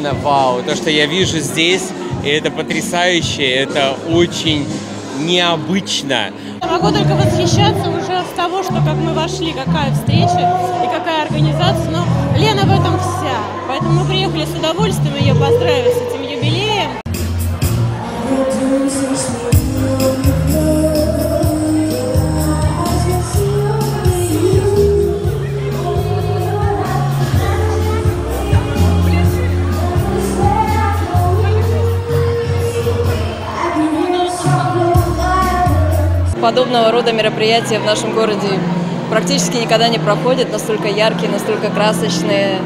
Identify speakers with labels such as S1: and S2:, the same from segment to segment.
S1: Лена, вау, то, что я вижу здесь, это потрясающе, это очень необычно.
S2: Могу только восхищаться уже с того, что как мы вошли, какая встреча и какая организация. Но Лена в этом вся. Поэтому мы приехали с удовольствием ее поздравить с этим юбилеем.
S3: Подобного рода мероприятия в нашем городе практически никогда не проходят, настолько яркие, настолько красочные.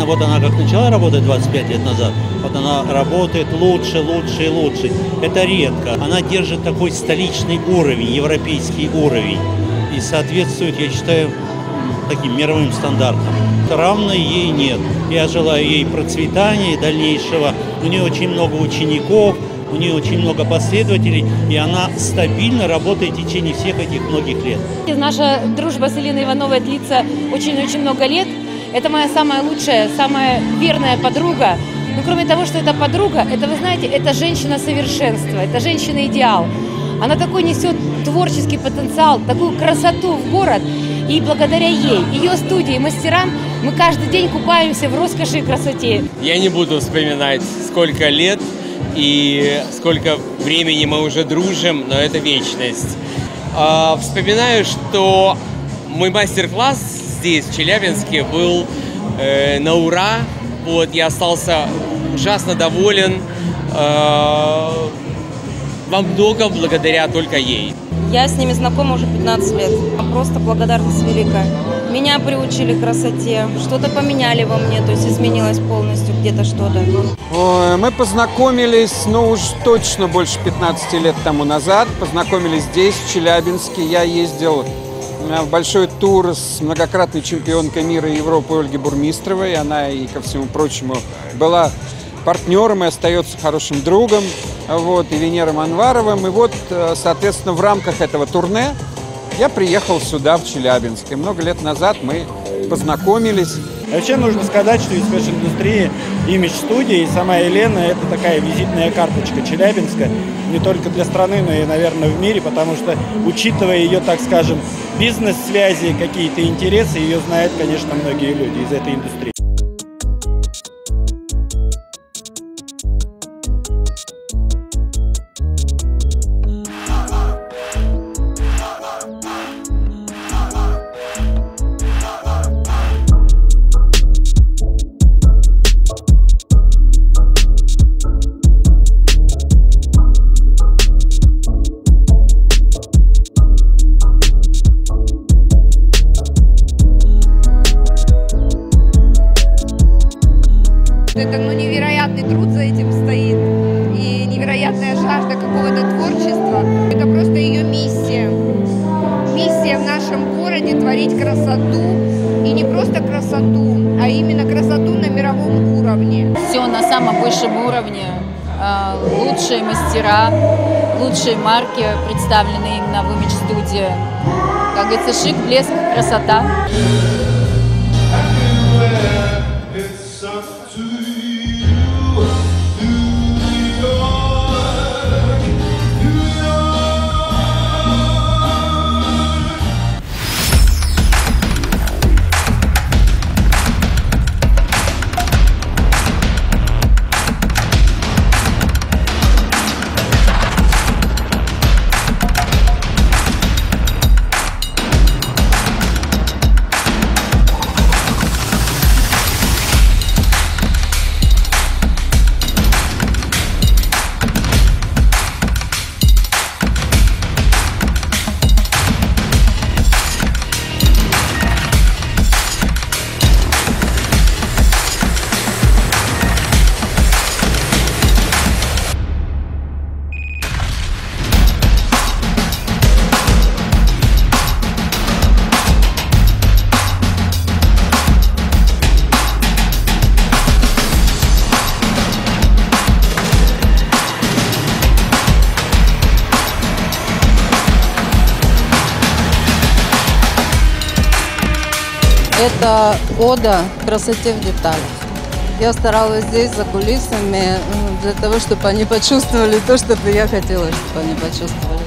S4: Лена, вот она как начала работать 25 лет назад, вот она работает лучше, лучше и лучше. Это редко. Она держит такой столичный уровень, европейский уровень. И соответствует, я считаю, таким мировым стандартам. Равной ей нет. Я желаю ей процветания дальнейшего. У нее очень много учеников, у нее очень много последователей, и она стабильно работает в течение всех этих многих лет.
S5: Наша дружба с Еленой Ивановой длится очень-очень много лет. Это моя самая лучшая, самая верная подруга. Но кроме того, что это подруга, это, вы знаете, это женщина совершенства, это женщина идеал. Она такой несет творческий потенциал, такую красоту в город. И благодаря ей, ее студии, мастерам, мы каждый день купаемся в роскоши и красоте.
S1: Я не буду вспоминать, сколько лет и сколько времени мы уже дружим, но это вечность. А, вспоминаю, что мой мастер-класс здесь, в Челябинске, был э, на ура. Вот, я остался ужасно доволен. Э, во многом благодаря только ей.
S3: Я с ними знакома уже 15 лет. Просто благодарность великая. Меня приучили к красоте, что-то поменяли во мне, то есть изменилось полностью где-то что-то.
S6: Мы познакомились, ну уж точно больше 15 лет тому назад. Познакомились здесь, в Челябинске. Я ездил в большой тур с многократной чемпионкой мира Европы Ольги Бурмистровой. Она и, ко всему прочему, была партнером и остается хорошим другом. Вот, и Венером Анваровым. И вот, э, соответственно, в рамках этого турне я приехал сюда, в Челябинск. И много лет назад мы познакомились.
S7: Вообще нужно сказать, что из fashion -индустрии имидж студии и сама Елена – это такая визитная карточка Челябинска, не только для страны, но и, наверное, в мире, потому что, учитывая ее, так скажем, бизнес-связи, какие-то интересы, ее знают, конечно, многие люди из этой индустрии.
S8: Творить красоту. И не просто красоту, а именно красоту на мировом уровне.
S3: Все на самом высшем уровне. А, Лучшие мастера, лучшие марки представлены именно в имидж студии. Как говорится, шик, блеск, красота.
S9: Ода красоте в деталях. Я старалась здесь, за кулисами, для того, чтобы они почувствовали то, что я хотела, чтобы они почувствовали.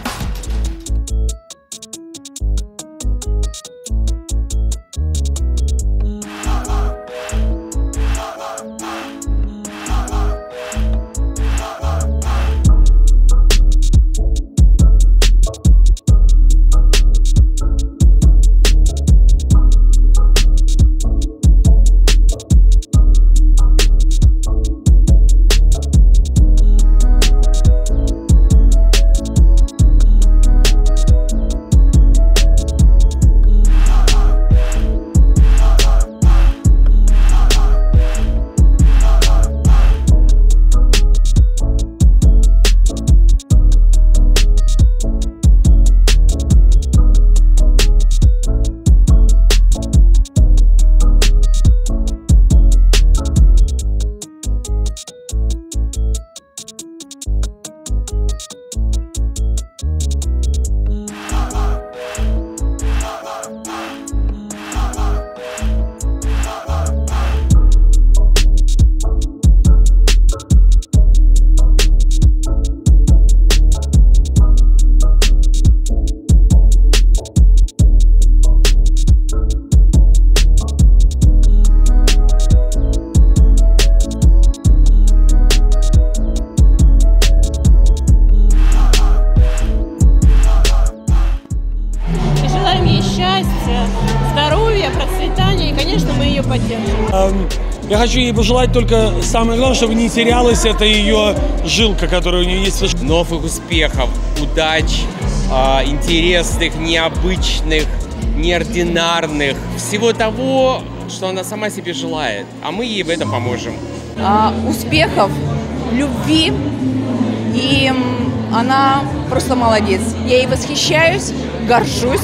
S10: Я хочу ей пожелать только самое главное, чтобы не терялась эта ее жилка, которая у нее есть.
S1: Новых успехов, удач, а, интересных, необычных, неординарных, всего того, что она сама себе желает. А мы ей в этом поможем.
S3: А, успехов, любви. И она просто молодец. Я ей восхищаюсь, горжусь.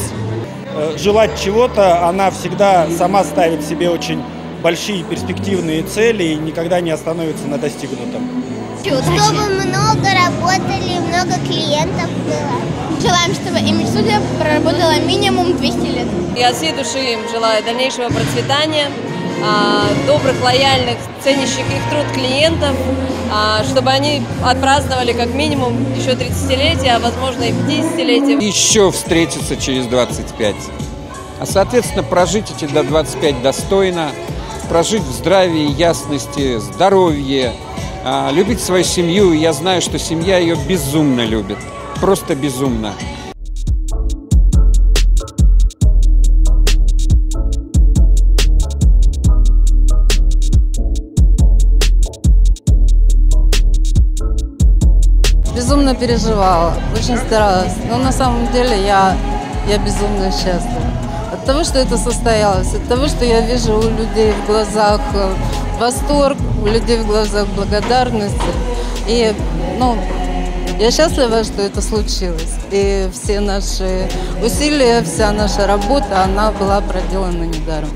S7: Э, Желать чего-то, она всегда сама ставит себе очень большие перспективные цели и никогда не остановится на достигнутом.
S11: Чтобы много работали, много клиентов было.
S5: Желаем, чтобы имидж-студия проработала минимум 200 лет.
S12: Я от всей души им желаю дальнейшего процветания, а, добрых, лояльных, ценящих их труд клиентов, а, чтобы они отпраздновали как минимум еще 30-летие, а возможно и 50-летие.
S6: Еще встретиться через 25. А, соответственно, прожить эти до 25 достойно, прожить в здравии, ясности, здоровье, а, любить свою семью. Я знаю, что семья ее безумно любит. Просто безумно.
S9: Безумно переживала, очень старалась. Но на самом деле я, я безумно счастлива. От того, что это состоялось, от того, что я вижу у людей в глазах э, восторг, у людей в глазах благодарность. И, ну, я счастлива, что это случилось. И все наши усилия, вся наша работа, она была проделана недаром.